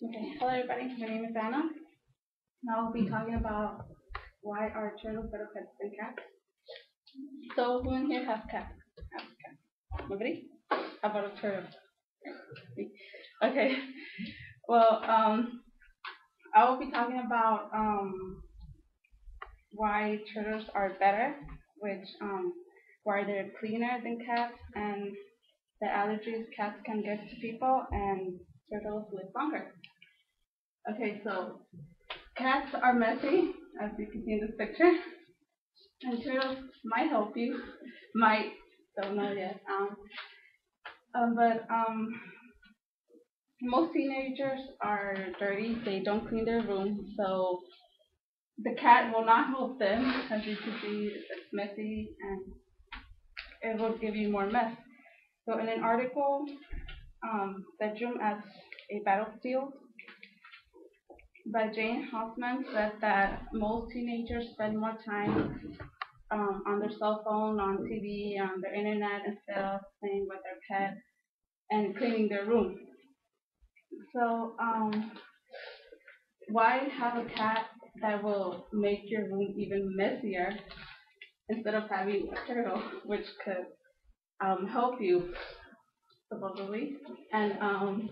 Okay, hello everybody, my name is Ana. And I'll be talking about why are turtles better pets than cats. So who in here has cats? Has cats? Nobody? How about a turtle? Okay, well, um, I will be talking about um, why turtles are better, which um, why they're cleaner than cats, and the allergies cats can give to people, and turtles live longer. Okay, so cats are messy, as you can see in this picture, and turtles might help you, might, don't know yet. Um, um, but um, most teenagers are dirty. They don't clean their room, so the cat will not help them. As you can see, it's messy and it will give you more mess. So in an article, um, Bedroom as a Battlefield by Jane Hoffman said that most teenagers spend more time um, on their cell phone, on TV, on the internet instead of playing with their pet and cleaning their room. So, um, why have a cat that will make your room even messier instead of having a turtle, which could um, help you supposedly? And um,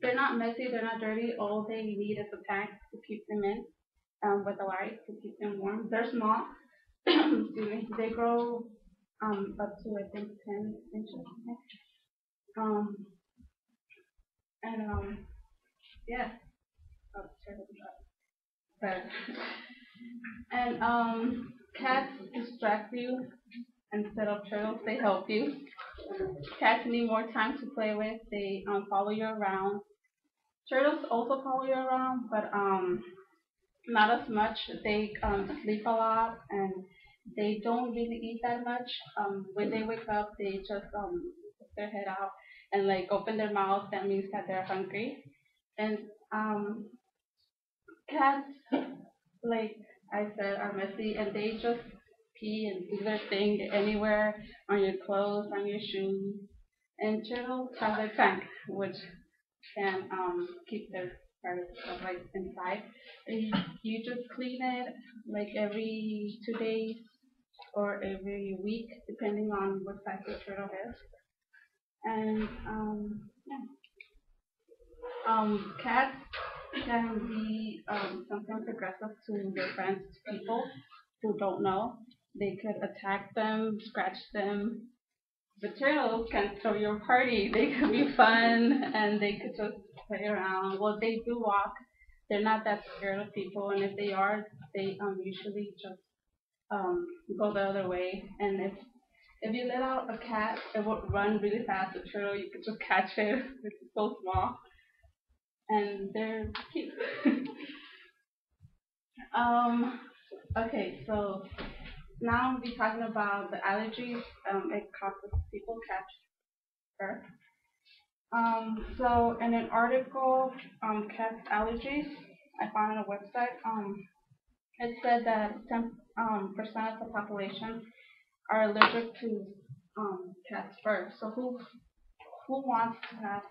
they're not messy, they're not dirty. All they need is a tank to keep them in um, with a light to keep them warm. They're small. They grow um, up to I think 10 inches. Um, and um, yeah. Oh, but and um, cats distract you instead of turtles. They help you. Cats need more time to play with. They um, follow you around. Turtles also follow you around, but um, not as much. They um, sleep a lot and they don't really eat that much. Um, when they wake up, they just um, put their head out and like open their mouth. That means that they're hungry. And um, cats, like I said, are messy and they just and do their thing anywhere on your clothes, on your shoes. And turtles have their tank, which can um, keep their part of like inside. And you, just clean it like every two days or every week, depending on what type of turtle is. And um, yeah. Um, cats can be um, sometimes aggressive to their friends, to people who don't know. They could attack them, scratch them. The turtles can throw your party. They could be fun and they could just play around. Well, they do walk. They're not that scared of people, and if they are, they um, usually just um, go the other way. And if if you let out a cat, it will run really fast. A turtle, you could just catch it. It's so small, and they're cute. um, okay, so now we'll be talking about the allergies um, it causes people catch. Um, so in an article, um, cat allergies, I found on a website, um, it said that 10 um, percent of the population are allergic to um, cat's fur. So who who wants to have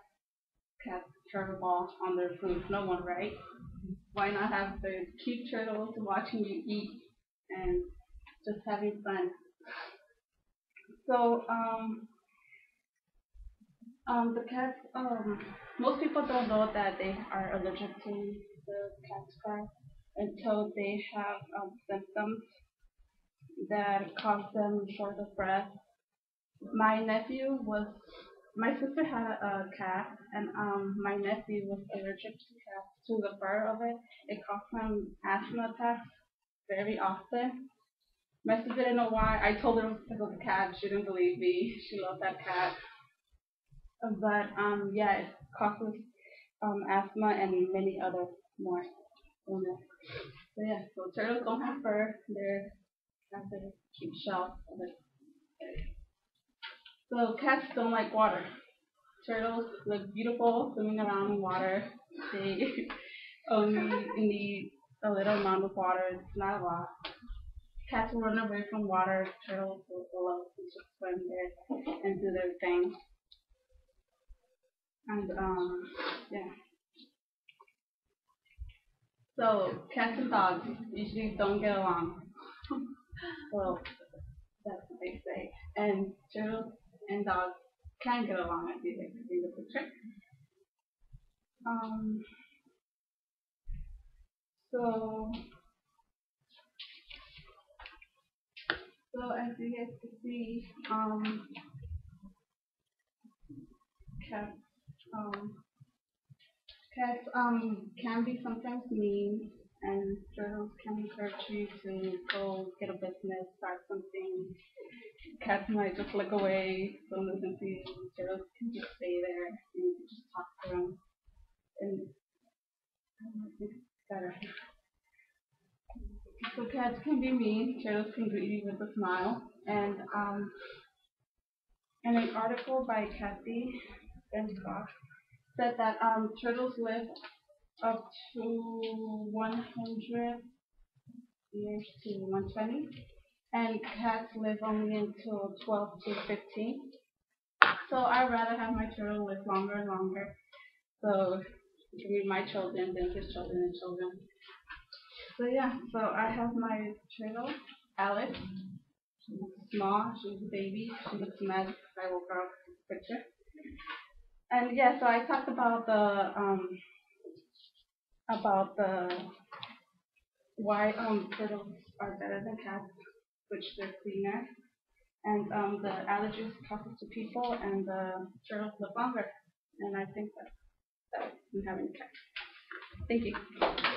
cat turtle on their food? No one, right? Why not have the cute turtles watching you eat and just having fun? So um, um, the cats, um, most people don't know that they are allergic to the cat's fur until they have um, symptoms that cause them short of breath. My nephew was, my sister had a, cat, and um, my nephew was allergic to cat, to the fur of it. It caused him asthma attacks very often. My sister didn't know why. I told her it was a cat. She didn't believe me. She loved that cat. But um, yeah, it causes um, asthma and many other more illness. So yeah, so turtles don't have fur. They're have a cute shell. So cats don't like water. Turtles look beautiful swimming around in water. They only need a little amount of water. It's not a lot. Cats run away from water. Turtles will love to swim there and do their thing. And um, yeah. So cats and dogs usually don't get along. well, that's what they say. And turtles and dogs can get along, as you can in the picture. Um. So. So as you guys can see, um, cats, um, cats, um, can be sometimes mean, and turtles can encourage you to go get a business, start something. Cats might just look away, don't listen to you. Turtles can just stay there and you can just talk to them. And I don't know, it's better. So cats can be mean, turtles can greet you with a smile. And um, in an article by Kathy Bencock said that um, turtles live up to 100 years to 120, and cats live only until 12 to 15. So I'd rather have my turtle live longer and longer. So can be my children than his children and children. So yeah, so I have my turtle, Alex. She's small, she's a baby, she looks mad I up with this picture. And yeah, so I talked about the um about the why um turtles are better than cats, which they're cleaner, and um the allergies causes to people, and the turtles live longer. And I think that that we having a cat. Thank you.